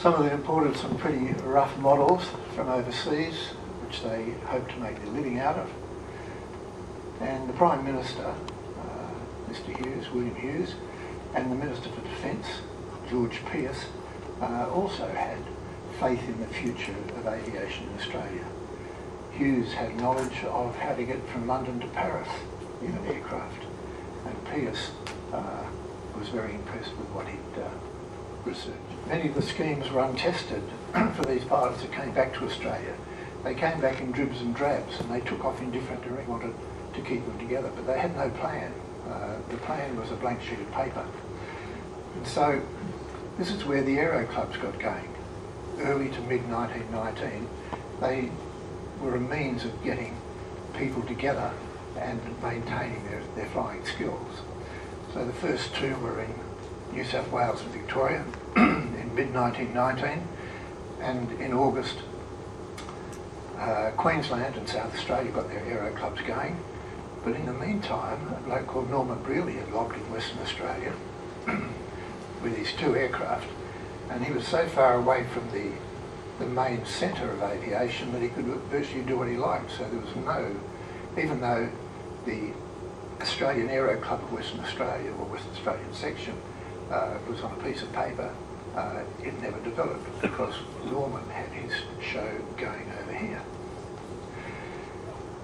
Some of them imported some pretty rough models from overseas, which they hoped to make their living out of. And the Prime Minister, uh, Mr Hughes, William Hughes, and the Minister for Defence, George Pearce, uh, also had faith in the future of aviation in Australia. Hughes had knowledge of how to get from London to Paris in an aircraft, and Pearce uh, was very impressed with what he'd uh, researched. Many of the schemes were untested for these pilots that came back to Australia. They came back in dribs and drabs, and they took off in different directions, wanted to keep them together, but they had no plan. Uh, the plan was a blank sheet of paper. And so this is where the aero clubs got going. Early to mid 1919, they were a means of getting people together and maintaining their, their flying skills. So the first two were in New South Wales and Victoria in mid-1919 and in August uh, Queensland and South Australia got their aero clubs going. But in the meantime a bloke called Norman Brearley had in Western Australia with his two aircraft and he was so far away from the the main centre of aviation that he could virtually do what he liked. So there was no even though the Australian Aero Club of Western Australia, or Western Australian section, uh, was on a piece of paper. Uh, it never developed because Norman had his show going over here.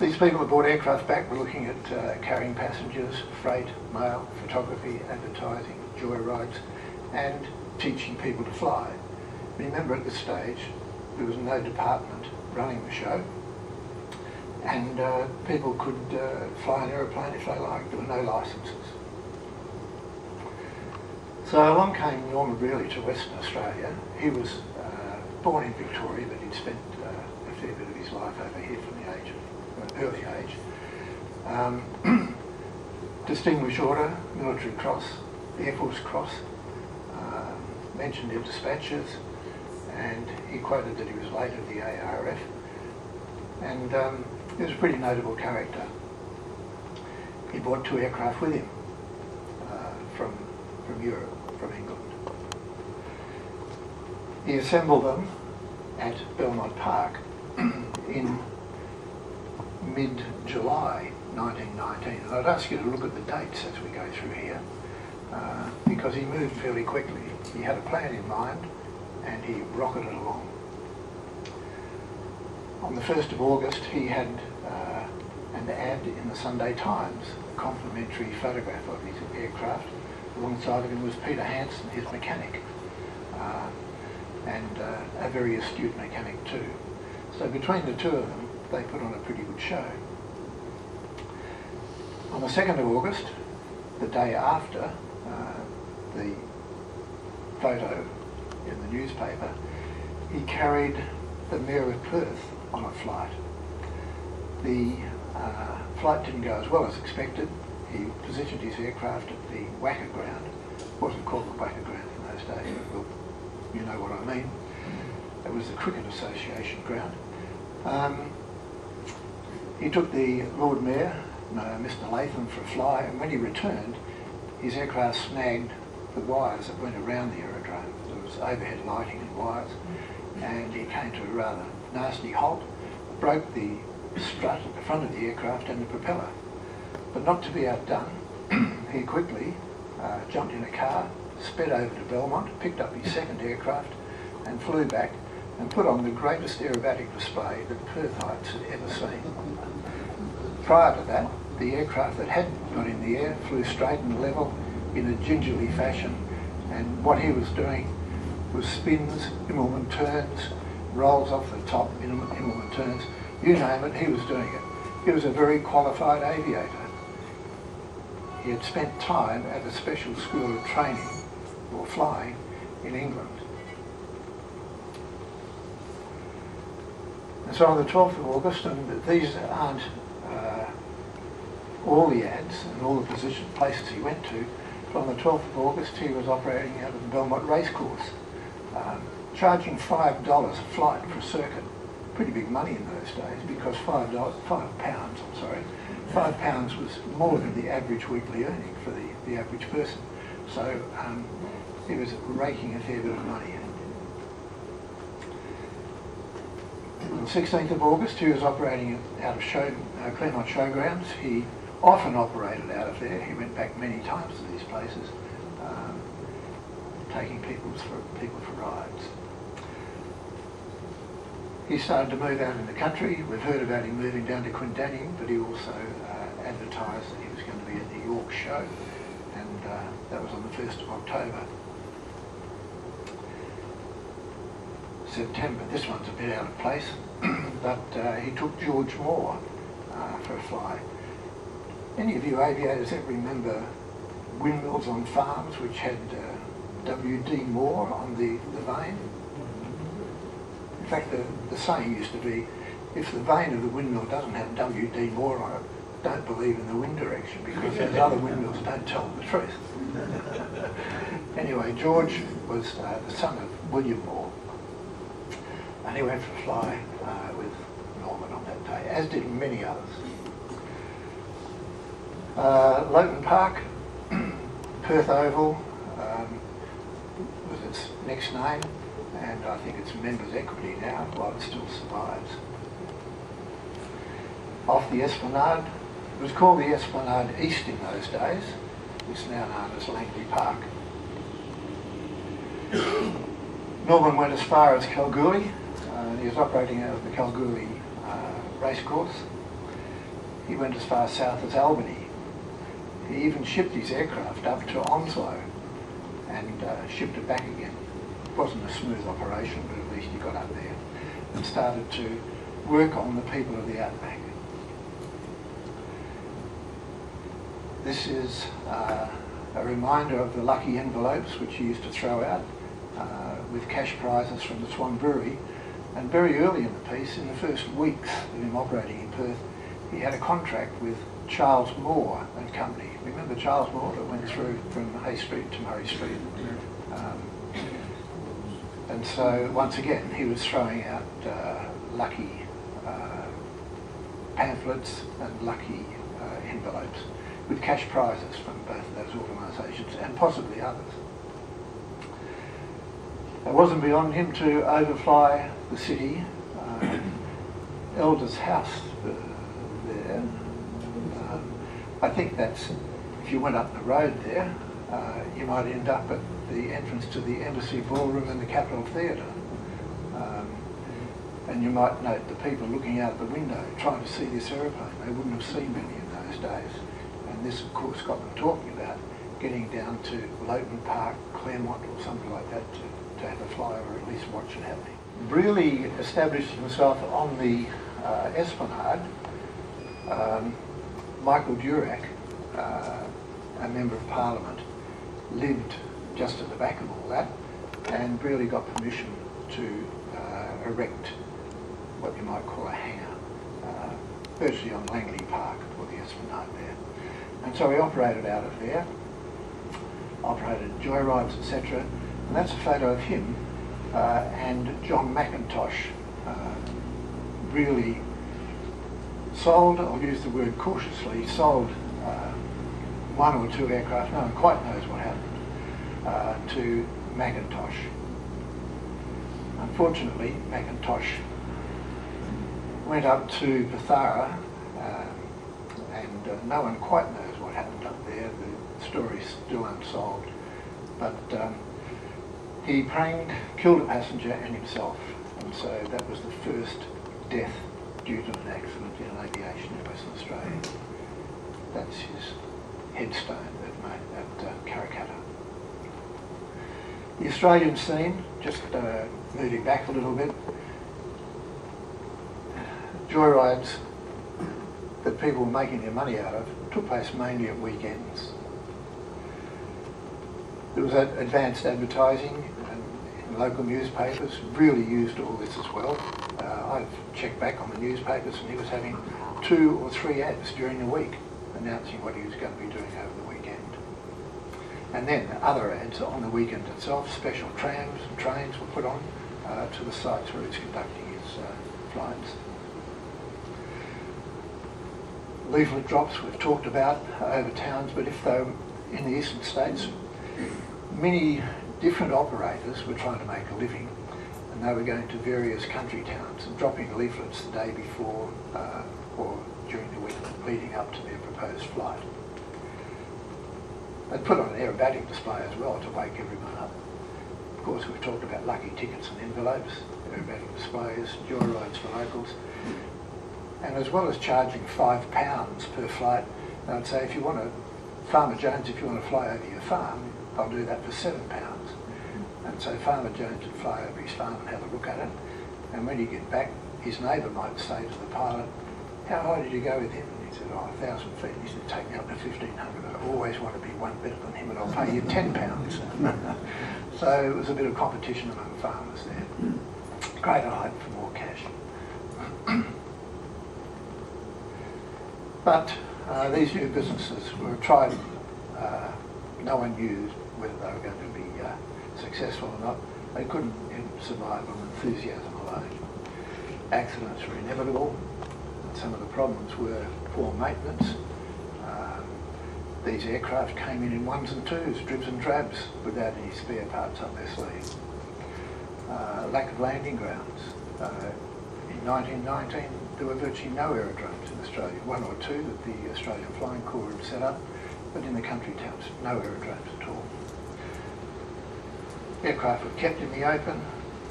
These people that bought aircraft back were looking at uh, carrying passengers, freight, mail, photography, advertising, joyrides, and teaching people to fly. Remember at this stage, there was no department running the show and uh, people could uh, fly an aeroplane if they liked. There were no licences. So along came Norman Brearley to Western Australia. He was uh, born in Victoria, but he'd spent uh, a fair bit of his life over here from the age of uh, early age. Um, Distinguished Order, Military Cross, Air Force Cross, um, mentioned in dispatches, and he quoted that he was late at the ARF. And um, he was a pretty notable character. He brought two aircraft with him Europe, from England. He assembled them at Belmont Park in mid-July 1919. And I'd ask you to look at the dates as we go through here, uh, because he moved fairly quickly. He had a plan in mind, and he rocketed along on the 1st of August he had uh, an ad in the Sunday Times, a complimentary photograph of his aircraft. Alongside of him was Peter Hanson, his mechanic, uh, and uh, a very astute mechanic too. So between the two of them, they put on a pretty good show. On the 2nd of August, the day after uh, the photo in the newspaper, he carried the Mayor of Perth on a flight. The uh, flight didn't go as well as expected. He positioned his aircraft at the WACA ground. It wasn't called the WACA ground in those days, but you know what I mean. It was the Cricket Association ground. Um, he took the Lord Mayor, uh, Mr Lathlain, for a fly, and when he returned, his aircraft snagged the wires that went around the aerodrome. There was overhead lighting and wires, and he came to a rather nasty halt, broke the strut at the front of the aircraft and the propeller. But not to be outdone, he quickly uh, jumped in a car, sped over to Belmont, picked up his second aircraft and flew back and put on the greatest aerobatic display that Perthites had ever seen. Prior to that, the aircraft that had got in the air flew straight and level in a gingerly fashion and what he was doing was spins, Immelmann turns, rolls off the top Immelmann turns, you name it, he was doing it. He was a very qualified aviator. He had spent time at a special school of training or flying in England. And so on the 12th of August, and these aren't uh, all the ads and all the position places he went to, but on the 12th of August he was operating out of the Belmont Racecourse. Um, charging $5 a flight for a circuit. Pretty big money in those days because five dollars, five pounds, I'm sorry, five pounds was more than the average weekly earning for the, the average person. So um, he was raking a fair bit of money. On 16th of August, he was operating out of show, uh, Claremont Showgrounds. He often operated out of there. He went back many times to these places, um, taking people for, people for rides. He started to move out in the country. We've heard about him moving down to Quindanning, but he also uh, advertised that he was going to be at the York show, and uh, that was on the 1st of October. September, this one's a bit out of place, but uh, he took George Moore uh, for a fly. Any of you aviators ever remember windmills on farms which had uh, W.D. Moore on the, the vane? In fact, the, the saying used to be, if the vane of the windmill doesn't have W.D. Moore on it, don't believe in the wind direction because those other windmills don't tell the truth. anyway, George was uh, the son of William Moore and he went for a fly uh, with Norman on that day, as did many others. Uh, Loton Park, Perth Oval its next name, and I think it's members' equity now, while it still survives. Off the Esplanade, it was called the Esplanade East in those days. It's now known as Langley Park. Norman went as far as Kalgoorlie. Uh, he was operating out of the Kalgoorlie uh, racecourse. He went as far south as Albany. He even shipped his aircraft up to Onslow and uh, shipped it back again. It wasn't a smooth operation, but at least he got up there and started to work on the people of the outback. This is uh, a reminder of the lucky envelopes which he used to throw out uh, with cash prizes from the Swan Brewery. And very early in the piece, in the first weeks of him operating in Perth, he had a contract with Charles Moore and Company. Remember Charles Moore that went through from Hay Street to Murray Street? Um, and so once again, he was throwing out uh, lucky uh, pamphlets and lucky uh, envelopes with cash prizes from both of those organisations and possibly others. It wasn't beyond him to overfly the city. Uh, Elder's house I think that's, if you went up the road there, uh, you might end up at the entrance to the Embassy Ballroom and the Capitol Theatre. Um, and you might note the people looking out the window trying to see this aeroplane. They wouldn't have seen many in those days. And this, of course, got them talking about getting down to Loton Park, Claremont or something like that to, to have a flyover, at least watch it happening. Really established himself on the uh, Esplanade. Um, Michael Durack, uh, a Member of Parliament, lived just at the back of all that and really got permission to uh, erect what you might call a hangar, uh, virtually on Langley Park or the Esplanade there. And so he operated out of there, operated joyrides, etc. And that's a photo of him uh, and John McIntosh uh, really sold, I'll use the word cautiously, sold uh, one or two aircraft, no one quite knows what happened, uh, to McIntosh. Unfortunately, McIntosh went up to Pithara uh, and uh, no one quite knows what happened up there. The story's still unsolved. But um, he pranged, killed a passenger and himself. And so that was the first death due to an accident in aviation in Western Australia. That's his headstone at, at uh, The Australian scene, just uh, moving back a little bit, joyrides that people were making their money out of took place mainly at weekends. There was advanced advertising local newspapers really used all this as well. Uh, I've checked back on the newspapers and he was having two or three ads during the week announcing what he was going to be doing over the weekend. And then other ads on the weekend itself, special trams and trains were put on uh, to the sites where he's conducting his uh, flights leaflet drops we've talked about over towns, but if they were in the eastern states, many different operators were trying to make a living and they were going to various country towns and dropping leaflets the day before uh, or during the week leading up to their proposed flight. They put on an aerobatic display as well to wake everyone up. Of course, we've talked about lucky tickets and envelopes, aerobatic displays, joyrides for locals. And as well as charging five pounds per flight, I'd say if you want to, Farmer Jones, if you want to fly over your farm, I'll do that for seven pounds. And so Farmer Jones would fly over his farm and have a look at it. And when you get back, his neighbour might say to the pilot, how high did you go with him? And he said, oh, a thousand feet. He said, take me up to 1500. I always want to be one better than him and I'll pay you 10 pounds. so it was a bit of competition among farmers there. Great eye for more cash. but uh, these new businesses were tried. Uh, no one knew whether they were going to be uh, successful or not. They couldn't survive on enthusiasm alone. Accidents were inevitable. Some of the problems were poor maintenance. Um, these aircraft came in in ones and twos, dribs and drabs, without any spare parts up their sleeve. Uh, lack of landing grounds. Uh, in 1919, there were virtually no aerodromes in Australia, one or two that the Australian Flying Corps had set up, but in the country towns, no aerodromes at all. Aircraft were kept in the open.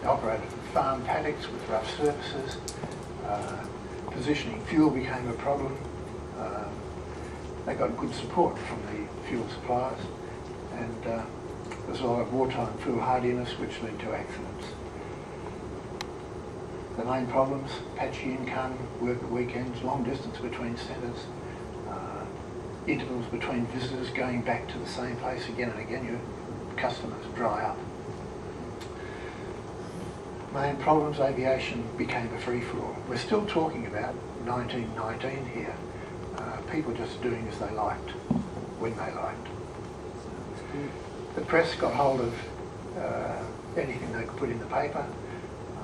they operated in farm paddocks with rough surfaces. Uh, positioning fuel became a problem. Uh, they got good support from the fuel suppliers and uh, was a lot of wartime foolhardiness which led to accidents. The main problems, patchy income, work at weekends, long distance between centres, uh, intervals between visitors going back to the same place again and again, your customers dry up. Main problems, aviation became a free-for-all. We're still talking about 1919 here. Uh, people just doing as they liked, when they liked. The press got hold of uh, anything they could put in the paper.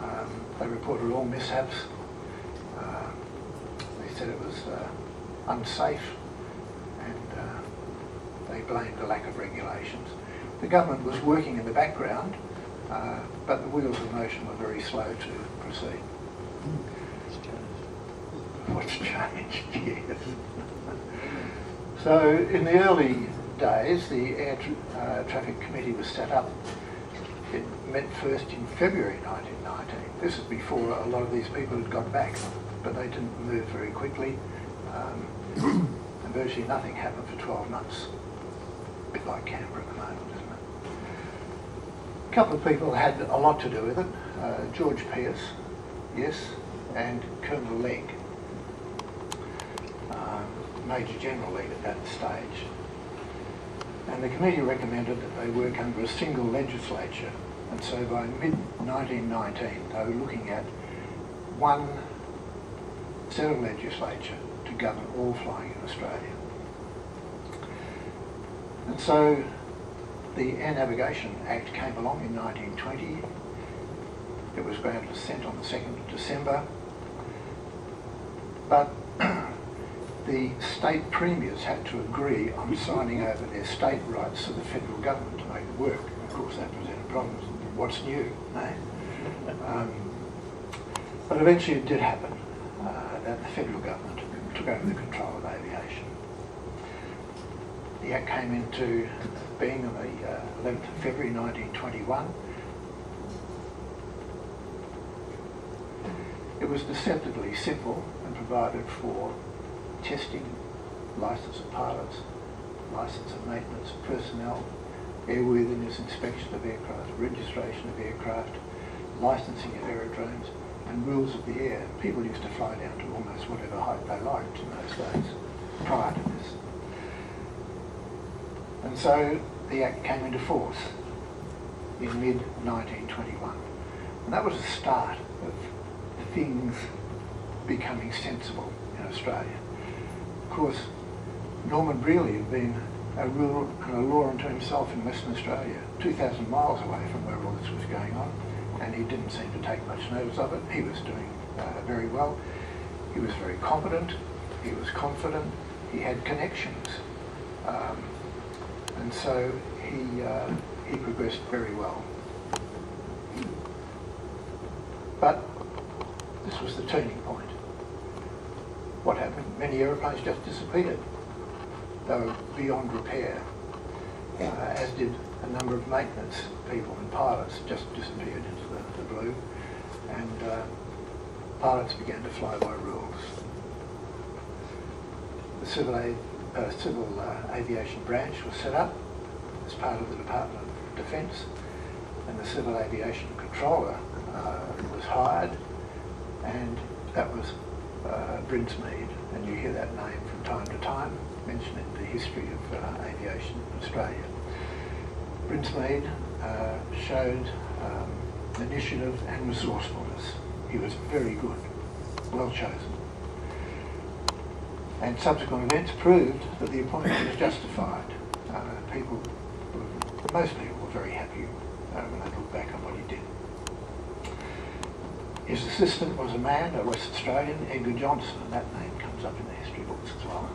Um, they reported all mishaps. Uh, they said it was uh, unsafe and uh, they blamed the lack of regulations. The government was working in the background, uh, but the wheels of motion were very slow to proceed. What's changed? yes. so in the early days, the Air tra uh, Traffic Committee was set up. It met first in February 1919. This is before a lot of these people had got back, but they didn't move very quickly. Um, and virtually nothing happened for 12 months. A bit like Canberra at the moment? A couple of people had a lot to do with it. Uh, George Pearce, yes, and Colonel Legge, uh, Major General Legge at that stage. And the committee recommended that they work under a single legislature. And so by mid-1919, they were looking at one set of legislature to govern all flying in Australia. And so the Air Navigation Act came along in 1920. It was granted assent on the 2nd of December. But the state premiers had to agree on signing over their state rights to the federal government to make it work. Of course, that presented problems. What's new? Eh? Um, but eventually it did happen uh, that the federal government took over the control of aviation. The Act came into being on the uh, 11th of February 1921. It was deceptively simple and provided for testing, licence of pilots, licence of maintenance personnel, airworthiness inspection of aircraft, registration of aircraft, licensing of aerodromes, and rules of the air. People used to fly down to almost whatever height they liked in those days, prior to this. And so the Act came into force in mid-1921. And that was the start of things becoming sensible in Australia. Of course, Norman Brearley had been a rule and a law unto himself in Western Australia, 2,000 miles away from where all this was going on, and he didn't seem to take much notice of it. He was doing uh, very well. He was very competent. He was confident. He had connections. Um, and so he, uh, he progressed very well. But this was the turning point. What happened? Many aeroplanes just disappeared. They were beyond repair, uh, as did a number of maintenance people and pilots just disappeared into the, the blue. And uh, pilots began to fly by rules. The Civil, uh, Civil uh, Aviation Branch was set up as part of the Department of Defence and the Civil Aviation Controller uh, was hired and that was uh, Brinsmead and you hear that name from time to time mentioned in the history of uh, aviation in Australia. Brinsmead showed um, initiative and resourcefulness. He was very good, well chosen. And subsequent events proved that the appointment was justified. Uh, people, were, most people were very happy uh, when they look back on what he did. His assistant was a man, a West Australian, Edgar Johnston, and that name comes up in the history books as well.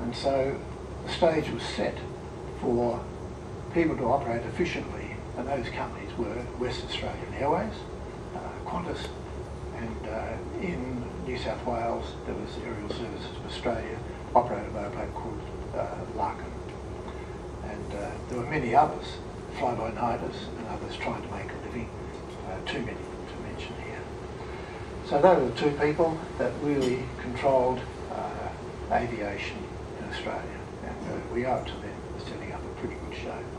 And so the stage was set for people to operate efficiently, and those companies were West Australian Airways, uh, Qantas, and uh, in New South Wales there was Aerial Services of Australia, operated by a bloke called uh, Larkin. And uh, there were many others, fly-by-nighters and others trying to make a living, uh, too many to mention here. So they were the two people that really controlled uh, aviation in Australia, and uh, we owe it to them for setting up a pretty good show.